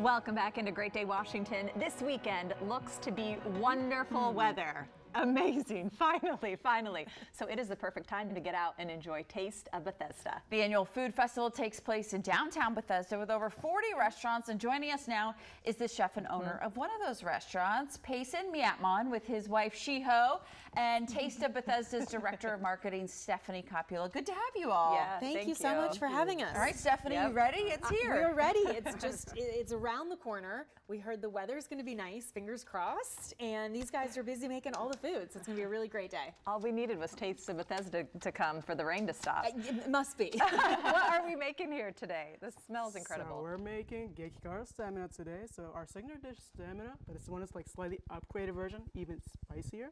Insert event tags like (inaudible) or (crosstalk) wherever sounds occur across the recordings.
Welcome back into Great Day Washington. This weekend looks to be wonderful hmm. weather. Amazing. (laughs) Finally, finally. So it is the perfect time to get out and enjoy Taste of Bethesda. The annual food festival takes place in downtown Bethesda with over 40 restaurants. And joining us now is the chef and owner mm. of one of those restaurants, Payson Miatmon, with his wife Shiho, and Taste of Bethesda's (laughs) director of marketing, Stephanie Coppula. Good to have you all. Yeah, Thank, you so much for having us. All right, Stephanie, Yep. you ready? It's uh, here. We're ready. It's (laughs) just, it's around the corner. We heard the weather's going to be nice, fingers crossed. And these guys are busy making all the food, so it's going to be a really great day. All we needed was Taste of Bethesda to come for the rain to stop. Uh, It must be. (laughs) what are we making here today? This smells So incredible. we're making Gekikara stamina today. So our signature dish stamina, but it's one that's like slightly upgraded version, even spicier.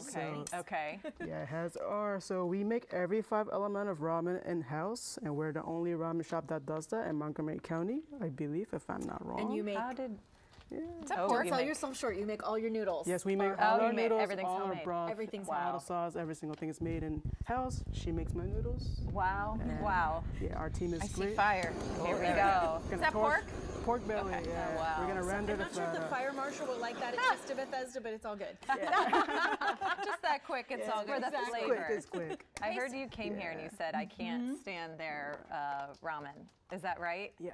Okay. So- Okay. (laughs) yeah, it has our. So we make every five element of ramen in house, and we're the only ramen shop that does that in Montgomery County, I believe, if I'm not wrong. and you make, How did? Don't Oh, you sell yourself short. You make all your noodles. Yes, we make all Oh, our you make- noodles, everything's all our homemade. broth, Everything's all Wow. the sauce, every single thing is made in house. She makes my noodles. Wow. And, Wow. Yeah, our team is I see great. fire. Here we There go. (laughs) Is Gonna that torch- pork? Pork belly. Okay. Yeah. Oh, wow. We're gonna render I'm the not sure if fat the up. fire marshal would like that at (laughs) Taste of Bethesda, but it's all good. (laughs) Just that quick. It's all for good. the It's quick. flavor. It's quick. I heard you came here and you said I can't stand their uh, ramen. Is that right? Yeah.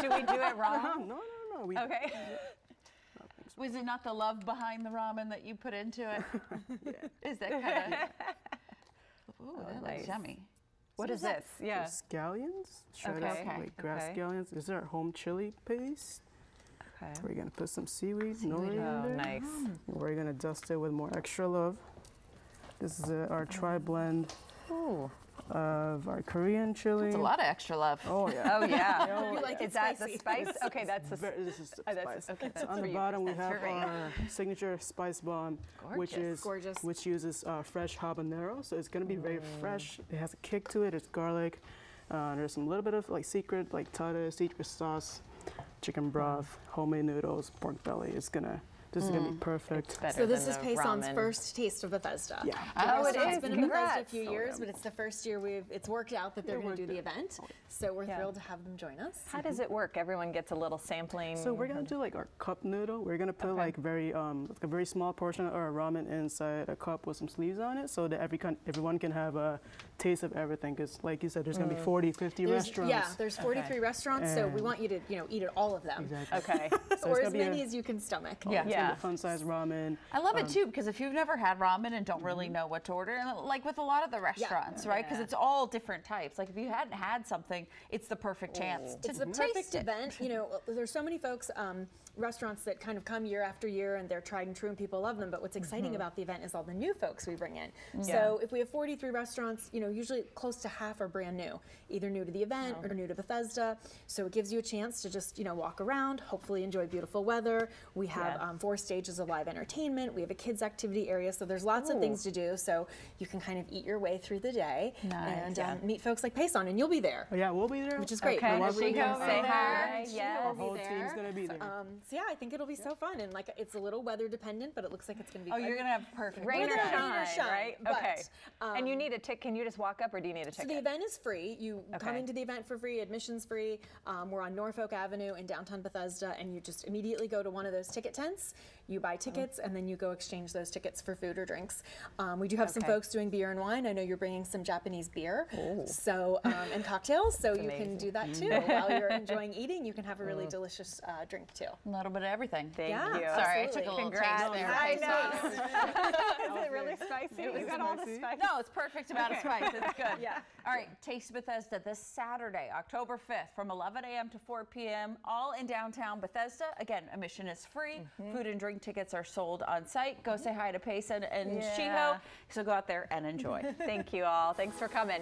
Should we do it No, wrong? no, no, no. We, Okay. (laughs) Was it not the love behind the ramen that you put into it? (laughs) (laughs) Is that kind of? Ooh, that nice. looks yummy. What is this? Yeah. Scallions, shredded Okay. up, like grass Okay. scallions. This is our home chili paste. Okay. We're gonna put some seaweed, nori Oh, in there. nice. We're gonna dust it with more extra love. This is uh, our tri blend Ooh. Of our Korean chili. It's a lot of extra love. Oh yeah. Oh yeah. (laughs) You like it is that the spice? Okay, that's the. Very- this is Oh, that's- spice. okay, So that's on the bottom we have for our signature spice bomb, which is Gorgeous. which uses uh, fresh habanero. So it's gonna be very Mm. fresh. It has a kick to it. It's garlic. Uh, there's some little bit of like secret like tartar, secret sauce, chicken broth, homemade noodles, pork belly. It's gonna. This is gonna be perfect. Better So this than is Payson's first taste of Bethesda. Yeah. Oh, it It's is. been in Bethesda a few years, yeah. but it's the first year we've it's worked out that they're going to do the out. event. So we're Yeah. thrilled to have them join us. How does it work? Everyone gets a little sampling. So we're gonna do like our cup noodle. We're gonna put Okay. like very um like a very small portion of our ramen inside a cup with some sleeves on it, so that every con- everyone can have a taste of everything. Because like you said, there's gonna be 40, 50 There's- restaurants. Yeah, there's 43 restaurants, so we want you to you know eat at all of them, Exactly. Okay. (laughs) So or as be a- many as you can stomach. Yeah. It's gonna Yeah. be fun size ramen. I love Um, it too because if you've never had ramen and don't really know what to order, and like with a lot of the restaurants, right? Because Yeah. it's all different types. Like if you hadn't had something, it's the perfect chance to It's the taste perfect it. event. You know, (laughs) there's so many folks, um, restaurants that kind of come year after year and they're tried and true and people love them. But what's exciting Mm-hmm. about the event is all the new folks we bring in. Yeah. So if we have 43 restaurants, you know, usually close to half are brand new, either new to the event or new to Bethesda. So it gives you a chance to just, you know, walk around, hopefully enjoy beautiful weather. We have Yeah. um, four stages of live entertainment. We have a kids activity area. So there's lots of things to do. So you can kind of eat your way through the day Nice. and Yeah. um, meet folks like Payson, and you'll be there. Oh, yeah, we'll be there. Which is great. Okay. We're Lovely really Chico, say hi. Yeah. Our be whole there. team's gonna be there. Um, so yeah, I think it'll be so fun, and like it's a little weather dependent, but it looks like it's going to be. Oh, you're gonna have perfect. Rain or Rain or shine, shine, right? but, okay. and you um, need a ticket. Can you just walk up, or do you need a ticket? So ticket? the event is free. You come into the event for free. Admission's free. Um, we're on Norfolk Avenue in downtown Bethesda, and you just immediately go to one of those ticket tents. You buy tickets, and then you go exchange those tickets for food or drinks. Um, we do have some folks doing beer and wine. I know you're bringing some Japanese beer, so um, and cocktails. So you amazing. can do that too (laughs) while you're enjoying eating. You can have a really delicious uh, drink too. A little bit of everything. Thank Yeah. you. Sorry, I took Absolutely. a little Congrats. taste there. I Payson. know. (laughs) Is it really spicy? It You was got all the spicy. spice. No, it's perfect amount of spice. It's (laughs) good. Yeah. All right, Taste Bethesda this Saturday, October 5th, from 11 a.m. to 4 p.m., all in downtown Bethesda. Again, admission is free. Food and drink tickets are sold on site. Go mm-hmm. say hi to Payson and Yeah. Shiho. So go out there and enjoy. Thank you all. Thanks for coming.